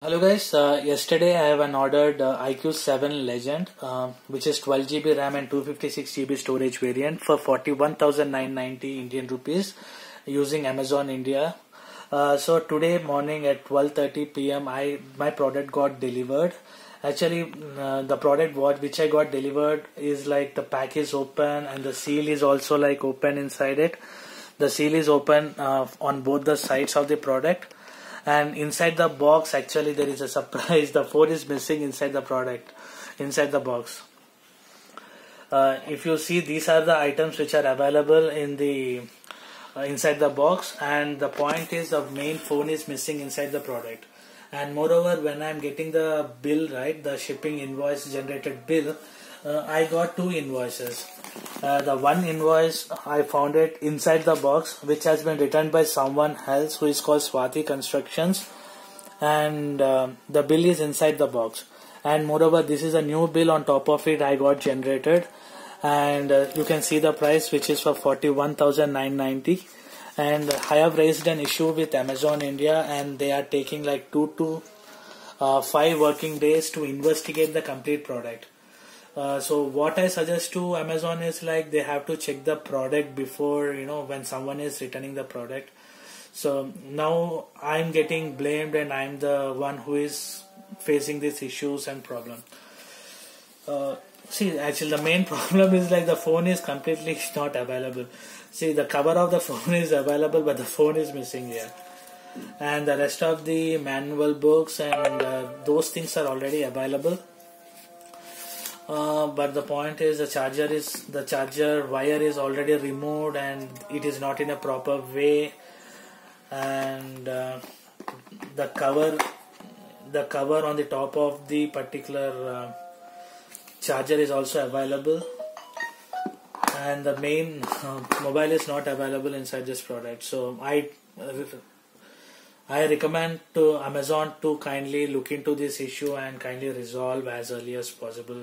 Hello guys, uh, yesterday I have an ordered uh, iQOO7 Legend uh, which is 12GB RAM and 256GB storage variant for 41,990 Indian rupees using Amazon India. Uh, so today morning at 12:30 p.m. I my product got delivered. Actually, uh, the product what which I got delivered is like the pack is open and the seal is also like open inside it. The seal is open uh, on both the sides of the product and inside the box actually there is a surprise. The phone is missing inside the product inside the box. Uh, if you see these are the items which are available in the uh, inside the box. And the point is the main phone is missing inside the product and moreover when I'm getting the bill right the shipping invoice generated bill uh, I got two invoices. Uh, the one invoice I found it inside the box which has been returned by someone else who is called Swati Constructions. And uh, the bill is inside the box. And moreover this is a new bill. On top of it I got generated. And uh, you can see the price which is for 41990 and I have raised an issue with Amazon India, and they are taking like two to uh, five working days to investigate the complete product uh, so what I suggest to Amazon is like they have to check the product before you know when someone is returning the product. So now I'm getting blamed and I'm the one who is facing these issues and problem. Uh, see, actually the main problem is like the phone is completely not available. See, the cover of the phone is available, but the phone is missing here. And the rest of the manual books and uh, those things are already available uh, but the point is the charger is the charger wire is already removed and it is not in a proper way and uh, the cover the cover on the top of the particular uh, charger is also available and the main uh, mobile is not available inside this product so i I recommend to Amazon to kindly look into this issue and kindly resolve as early as possible.